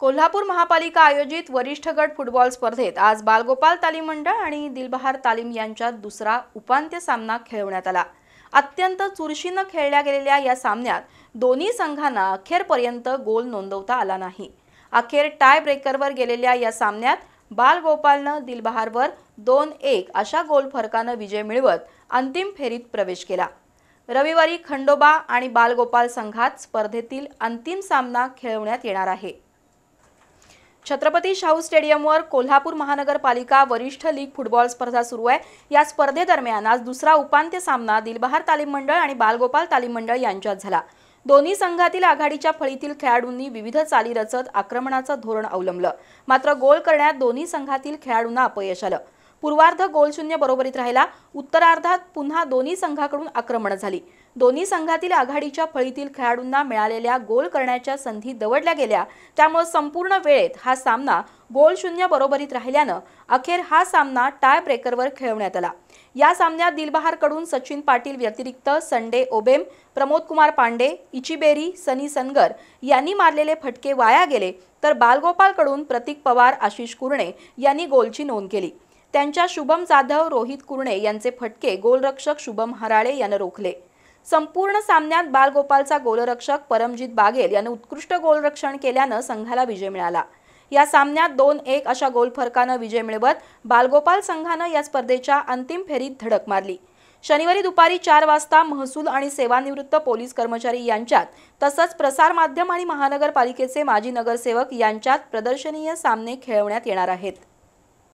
कोल्हापूर महापालिका आयोजित वरिष्ठ गट फुटबॉल स्पर्धेत आज बालगोपाल तालीम मंडळ आणि दिलबहार तालीम यांच्यात दुसरा उपांत्य सामना खेळवण्यात आला. अत्यंत चुरशीनं खेळल्या गेलेल्या या सामन्यात दोन्ही संघांना अखेरपर्यंत गोल नोंदवता आला नाही. अखेर टाय ब्रेकरवर गेलेल्या या सामन्यात बालगोपालनं दिलबहारवर दोन एक अशा गोल फरकानं विजय मिळवत अंतिम फेरीत प्रवेश केला. रविवारी खंडोबा आणि बालगोपाल संघात स्पर्धेतील अंतिम सामना खेळवण्यात येणार आहे. छत्रपती शाहू स्टेडियमवर कोल्हापूर महानगरपालिका वरिष्ठ लीग फुटबॉल स्पर्धा सुरू आहे. या स्पर्धेदरम्यान आज दुसरा उपांत्य सामना दिलबहार तालीम मंडळ आणि बालगोपाल तालीम मंडळ यांच्यात झाला. दोन्ही संघातील आघाडीच्या फळीतील खेळाडूंनी विविध चाली रचत आक्रमणाचं धोरण अवलंबलं. मात्र गोल करण्यात दोन्ही संघातील खेळाडूंना अपयश आलं. पूर्वार्ध गोलशून्य बरोबरीत राहिला. उत्तरार्धात पुन्हा दोन्ही संघाकडून आक्रमण झाली. दोन्ही संघातील आघाडीच्या फळीतील खेळाडूंना मिळालेल्या गोल करण्याच्या संधी दवडल्या गेल्या. त्यामुळे संपूर्ण वेळेत हा सामना गोलशून्य बरोबरीत राहिल्यानं अखेर हा सामना टाय ब्रेकरवर खेळवण्यात आला. या सामन्यात दिलबहारकडून सचिन पाटील व्यतिरिक्त संडे ओबेम प्रमोद कुमार पांडे इचिबेरी सनी सनगर यांनी मारलेले फटके वाया गेले. तर बालगोपालकडून प्रतीक पवार आशिष कुरणे यांनी गोलची नोंद केली. त्यांच्या शुभम जाधव रोहित कुरणे यांचे फटके गोलरक्षक शुभम हराळे यानं रोखले. संपूर्ण सामन्यात बालगोपालचा गोलरक्षक परमजित बागेल यानं उत्कृष्ट गोलरक्षण केल्यानं संघाला विजय मिळाला. या सामन्यात दोन एक अशा गोल फरकानं विजय मिळवत बालगोपाल संघानं या स्पर्धेच्या अंतिम फेरीत धडक मारली. शनिवारी दुपारी चार वाजता महसूल आणि सेवानिवृत्त पोलीस कर्मचारी यांच्यात तसंच प्रसारमाध्यम आणि महानगरपालिकेचे माजी नगरसेवक यांच्यात प्रदर्शनीय सामने खेळवण्यात येणार आहेत.